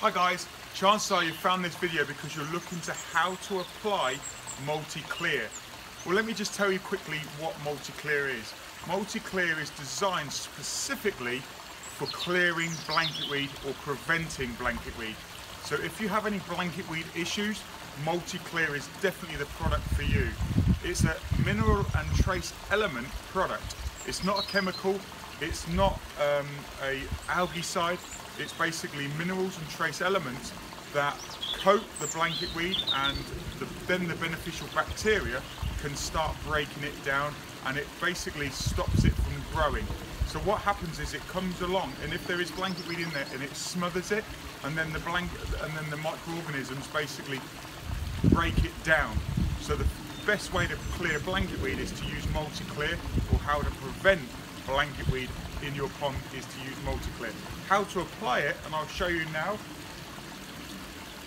Hi guys, chances are you found this video because you're looking to how to apply multi-clear. Well let me just tell you quickly what multi-clear is. Multi-clear is designed specifically for clearing blanket weed or preventing blanket weed. So if you have any blanket weed issues, multi-clear is definitely the product for you. It's a mineral and trace element product. It's not a chemical, it's not um, a algaecide, it's basically minerals and trace elements that coat the blanket weed and the, then the beneficial bacteria can start breaking it down and it basically stops it from growing. So what happens is it comes along and if there is blanket weed in there and it smothers it and then the blanket and then the microorganisms basically break it down. So the best way to clear blanket weed is to use multi-clear or how to prevent blanket weed in your pond is to use multi-clear. How to apply it, and I'll show you now.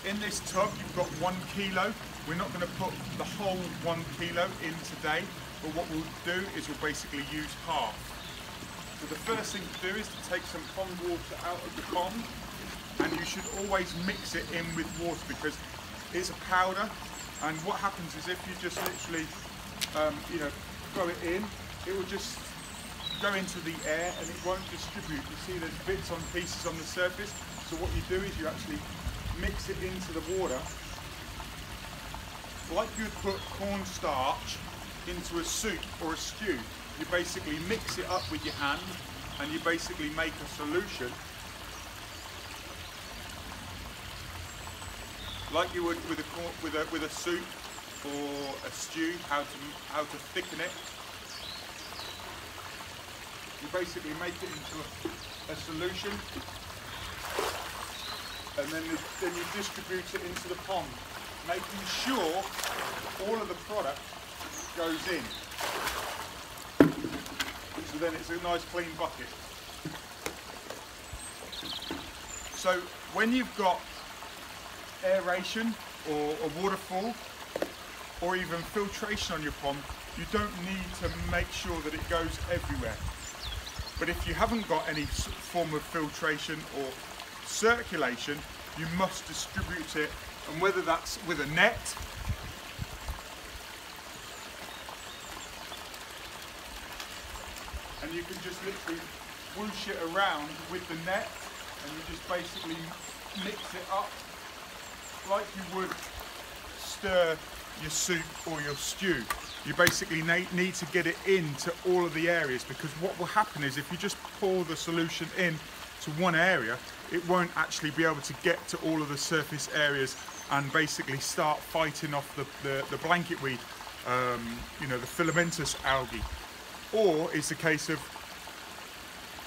In this tub, you've got one kilo. We're not going to put the whole one kilo in today, but what we'll do is we'll basically use half. So the first thing to do is to take some pond water out of the pond, and you should always mix it in with water because it's a powder, and what happens is if you just literally, um, you know, throw it in, it will just go into the air and it won't distribute. You see there's bits on pieces on the surface. So what you do is you actually mix it into the water like you would put cornstarch into a soup or a stew. You basically mix it up with your hand and you basically make a solution like you would with a with a with a soup or a stew. How to how to thicken it you basically make it into a, a solution and then, the, then you distribute it into the pond, making sure all of the product goes in. So then it's a nice clean bucket. So when you've got aeration or a waterfall or even filtration on your pond, you don't need to make sure that it goes everywhere. But if you haven't got any form of filtration or circulation, you must distribute it, and whether that's with a net, and you can just literally whoosh it around with the net, and you just basically mix it up like you would stir your soup or your stew you basically need to get it into all of the areas because what will happen is if you just pour the solution in to one area it won't actually be able to get to all of the surface areas and basically start fighting off the, the, the blanket weed um, you know the filamentous algae. Or it's a case of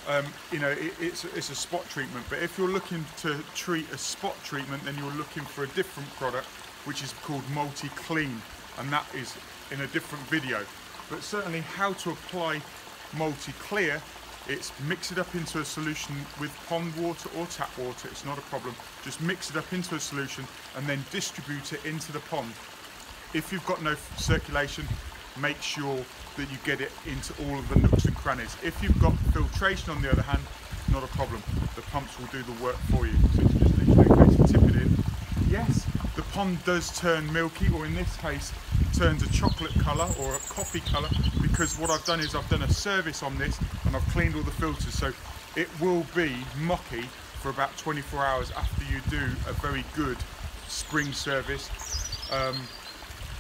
um, you know it, it's, it's a spot treatment. But if you're looking to treat a spot treatment then you're looking for a different product which is called multi-clean and that is in a different video. But certainly how to apply multi-clear, it's mix it up into a solution with pond water or tap water, it's not a problem. Just mix it up into a solution and then distribute it into the pond. If you've got no circulation, make sure that you get it into all of the nooks and crannies. If you've got filtration on the other hand, not a problem. The pumps will do the work for you. So you just tip it in. Yes, the pond does turn milky, or in this case, turns a chocolate colour or a coffee colour because what I've done is I've done a service on this and I've cleaned all the filters. So it will be mucky for about 24 hours after you do a very good spring service. Um,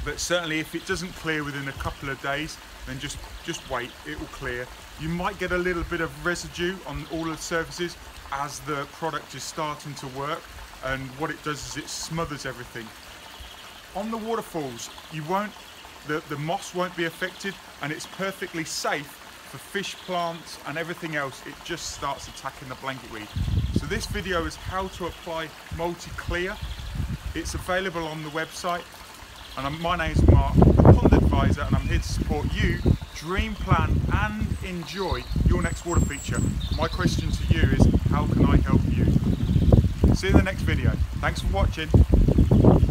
but certainly if it doesn't clear within a couple of days then just just wait it will clear. You might get a little bit of residue on all the surfaces as the product is starting to work and what it does is it smothers everything on the waterfalls, you won't, the, the moss won't be affected and it's perfectly safe for fish, plants and everything else. It just starts attacking the blanket weed. So this video is how to apply multi-clear. It's available on the website and I'm, my name is Mark, the Pond Advisor and I'm here to support you, dream, plan and enjoy your next water feature. My question to you is how can I help you? see you in the next video. Thanks for watching.